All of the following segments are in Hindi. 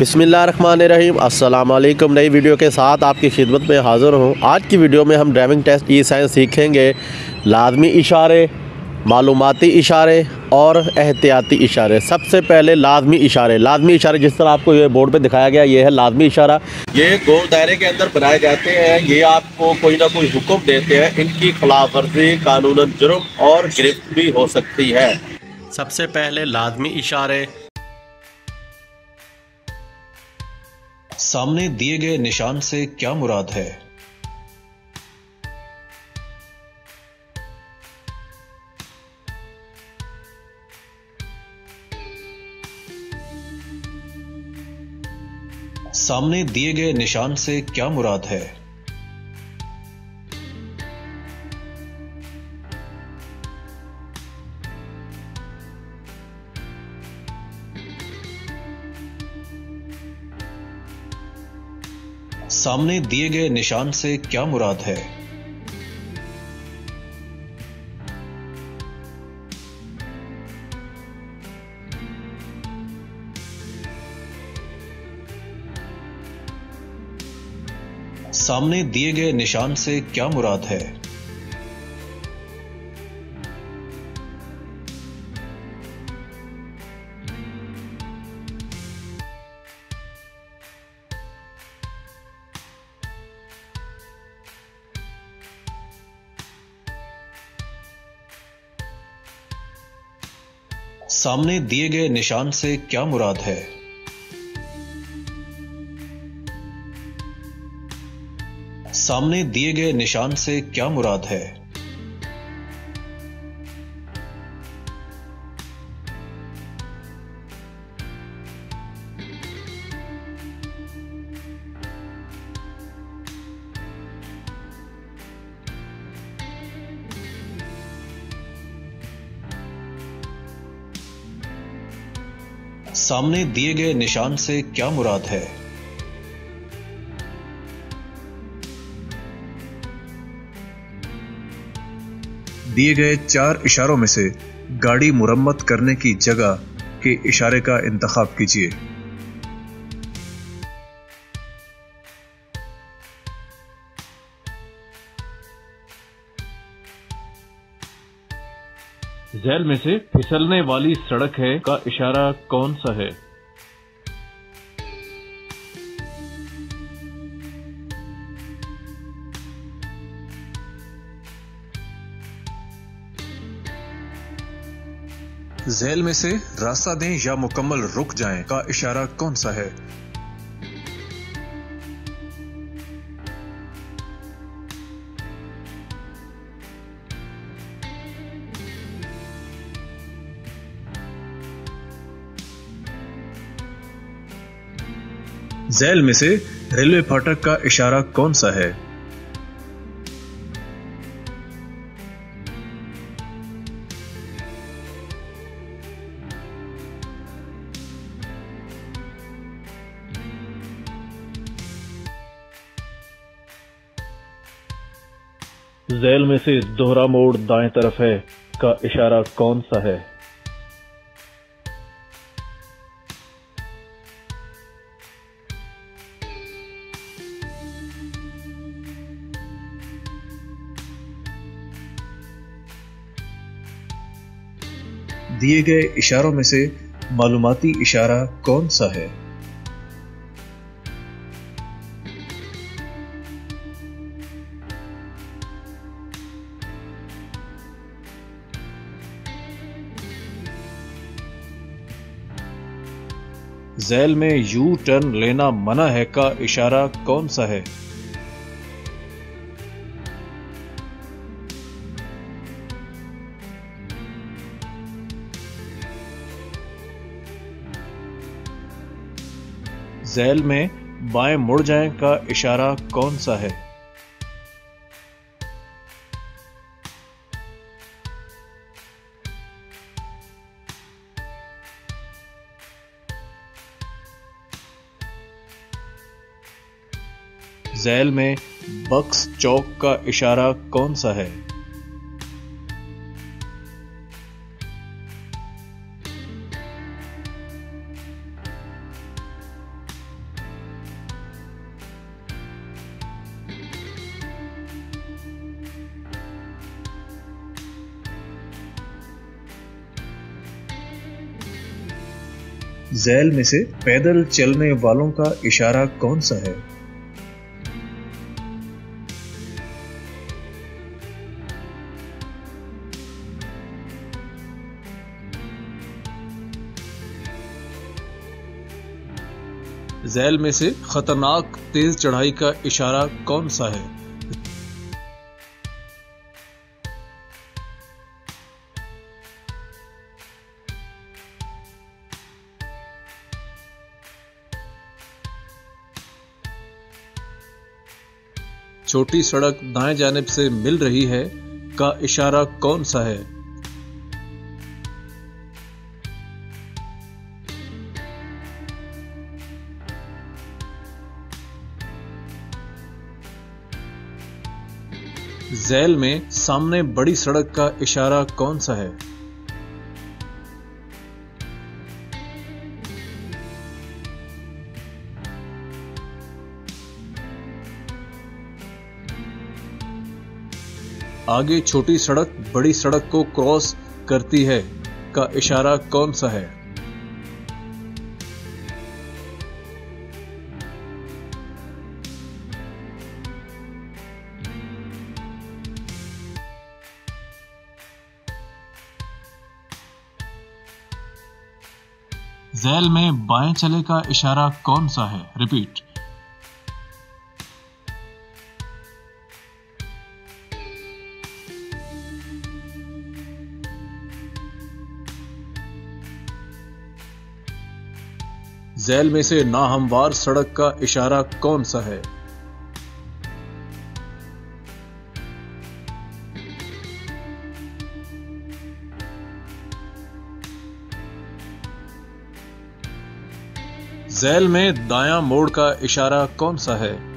बिसमीम वालेकुम नई वीडियो के साथ आपकी खिदमत में हाज़िर हूँ। आज की वीडियो में हम ड्राइविंग टेस्ट ई साइंस सीखेंगे, लाजमी इशारे, मालूमती इशारे और एहतियाती इशारे। सबसे पहले लाजमी इशारे। लाजमी इशारे जिस तरह आपको ये बोर्ड पे दिखाया गया, ये है लाजमी इशारा। ये गोल दायरे के अंदर बनाए जाते हैं। ये आपको कोई ना कोई हुक्म देते हैं। इनकी खिलाफ वर्जी कानून जुर्म और गिरफ्त भी हो सकती है। सबसे पहले लाजमी इशारे। सामने दिए गए निशान से क्या मुराद है? सामने दिए गए निशान से क्या मुराद है? सामने दिए गए निशान से क्या मुराद है? सामने दिए गए निशान से क्या मुराद है? सामने दिए गए निशान से क्या मुराद है? सामने दिए गए निशान से क्या मुराद है? सामने दिए गए निशान से क्या मुराद है? दिए गए चार इशारों में से गाड़ी मुरम्मत करने की जगह के इशारे का इंतखब कीजिए। झैल में से फिसलने वाली सड़क है का इशारा कौन सा है? जेल में से रास्ता दें या मुकम्मल रुक जाएँ का इशारा कौन सा है? झैल में से रेलवे फाटक का इशारा कौन सा है? झैल में से दोहरा मोड़ दाएँ तरफ़ है, का इशारा कौन सा है? दिए गए इशारों में से मालूमती इशारा कौन सा है? झैल में यू टर्न लेना मना है का इशारा कौन सा है? झैल में बाएँ मुड़ जाएँ का इशारा कौन सा है? जैल में बक्स चौक का इशारा कौन सा है? जैल में से पैदल चलने वालों का इशारा कौन सा है? जैल में से खतरनाक तेज चढ़ाई का इशारा कौन सा है? छोटी सड़क दाएँ जानिब से मिल रही है, का इशारा कौन सा है? जैल में सामने बड़ी सड़क का इशारा कौन सा है? आगे छोटी सड़क, बड़ी सड़क को क्रॉस करती है, का इशारा कौन सा है? जैल में बाएँ चले का इशारा कौन सा है? रिपीट जैल में से नाहमवार सड़क का इशारा कौन सा है? जैल में दायां मोड़ का इशारा कौन सा है?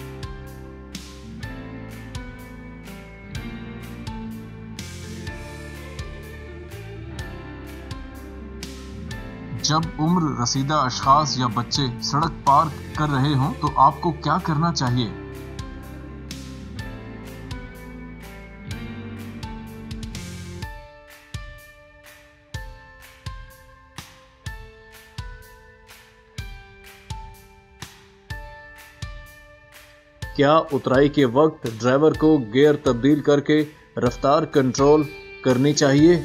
जब उम्र, रसीदा, अशखास या बच्चे सड़क पार कर रहे हों तो आपको क्या करना चाहिए? क्या उतराई के वक्त ड्राइवर को गियर तब्दील करके रफ्तार कंट्रोल करनी चाहिए?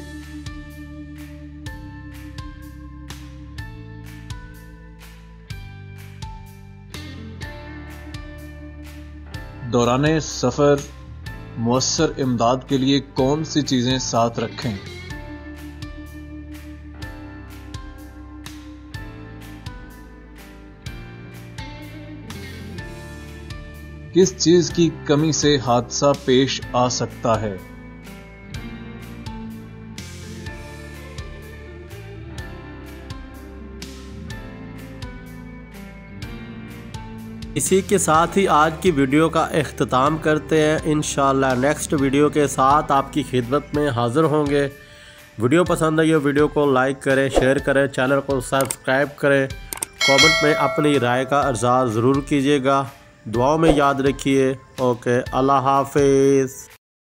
दौरान सफ़र मवसर इमदाद के लिए कौन सी चीज़ें साथ रखें? किस चीज़ की कमी से हादसा पेश आ सकता है? इसी के साथ ही आज की वीडियो का अख्ताम करते हैं। इन नेक्स्ट वीडियो के साथ आपकी खिदमत में हाज़िर होंगे। वीडियो पसंद आई वीडियो को लाइक करें शेयर करें चैनल को सब्सक्राइब करें। कमेंट में अपनी राय का अर्जा ज़रूर कीजिएगा। दुआओं में याद रखिए। ओके अल्लाह हाफिज़।